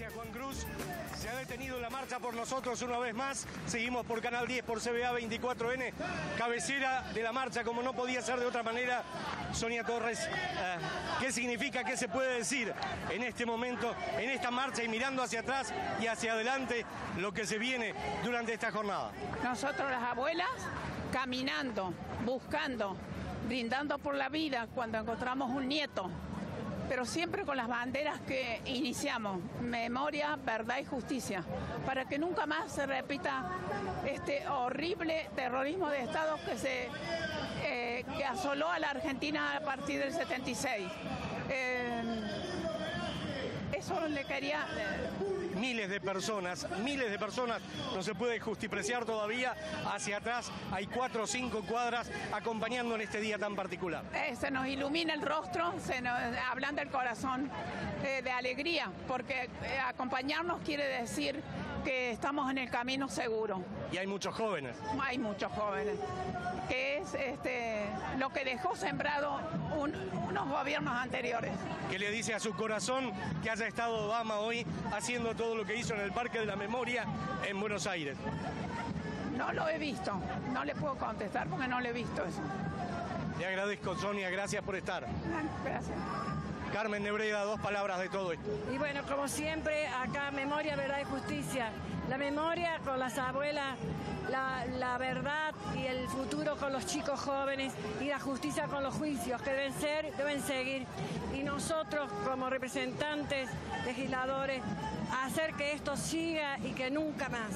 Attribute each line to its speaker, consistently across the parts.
Speaker 1: Gracias Juan Cruz. Se ha detenido la marcha por nosotros una vez más. Seguimos por Canal 10, por CBA 24N. Cabecera de la marcha, como no podía ser de otra manera. Sonia Torres, eh, ¿qué significa, qué se puede decir en este momento, en esta marcha y mirando hacia atrás y hacia adelante lo que se viene durante esta jornada?
Speaker 2: Nosotros las abuelas caminando, buscando, brindando por la vida cuando encontramos un nieto, pero siempre con las banderas que iniciamos, memoria, verdad y justicia, para que nunca más se repita este horrible terrorismo de Estado que, se, eh, que asoló a la Argentina a partir del 76. Eh, eso le quería...
Speaker 1: miles de personas, miles de personas, no se puede justipreciar todavía. Hacia atrás hay cuatro o cinco cuadras acompañando en este día tan particular.
Speaker 2: Eh, se nos ilumina el rostro, se nos ablanda el corazón eh, de alegría, porque eh, acompañarnos quiere decir que estamos en el camino seguro.
Speaker 1: Y hay muchos jóvenes.
Speaker 2: Hay muchos jóvenes, que es este, lo que dejó sembrado un- unos gobiernos anteriores.
Speaker 1: que le dice a su corazón que haya estado Obama hoy haciendo todo lo que hizo en el Parque de la Memoria en Buenos Aires.
Speaker 2: No lo he visto, no le puedo contestar porque no lo he visto eso.
Speaker 1: Le agradezco, Sonia, gracias por estar.
Speaker 2: Gracias.
Speaker 1: Carmen Nebreda, dos palabras de todo esto.
Speaker 3: Y bueno, como siempre, acá memoria, verdad y justicia. La memoria con las abuelas, la, la verdad y el futuro con los chicos jóvenes y la justicia con los juicios que deben ser, deben seguir. Y nosotros como representantes, legisladores, hacer que esto siga y que nunca más.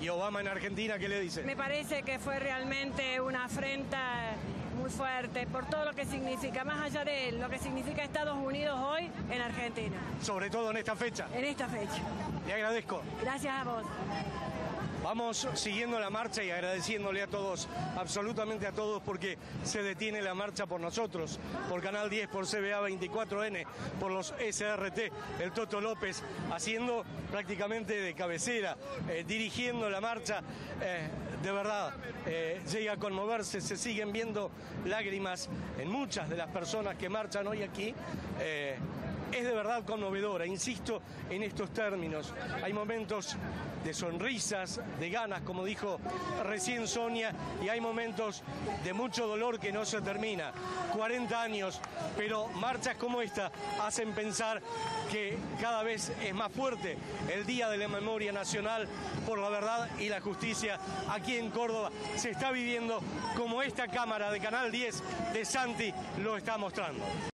Speaker 1: Y Obama en Argentina, ¿qué le dice?
Speaker 3: Me parece que fue realmente una afrenta muy fuerte por todo lo que significa, más allá de lo que significa Estados Unidos hoy en Argentina,
Speaker 1: Sobre todo en esta fecha.
Speaker 3: en esta fecha.
Speaker 1: Le agradezco.
Speaker 3: Gracias a vos.
Speaker 1: Vamos siguiendo la marcha y agradeciéndole a todos, absolutamente a todos, porque se detiene la marcha por nosotros, por Canal 10, por CBA 24N, por los SRT, el Toto López, haciendo prácticamente de cabecera, eh, dirigiendo la marcha. eh, de verdad, eh, llega a conmoverse, se siguen viendo lágrimas en muchas de las personas que marchan hoy aquí. Es de verdad conmovedora, insisto en estos términos. Hay momentos de sonrisas, de ganas, como dijo recién Sonia, y hay momentos de mucho dolor que no se termina. 40 años, pero marchas como esta hacen pensar que cada vez es más fuerte el Día de la Memoria Nacional por la verdad y la justicia aquí en Córdoba. Se está viviendo como esta cámara de Canal 10 de Santi lo está mostrando.